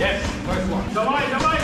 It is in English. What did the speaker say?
Yes, first one. Давай, давай,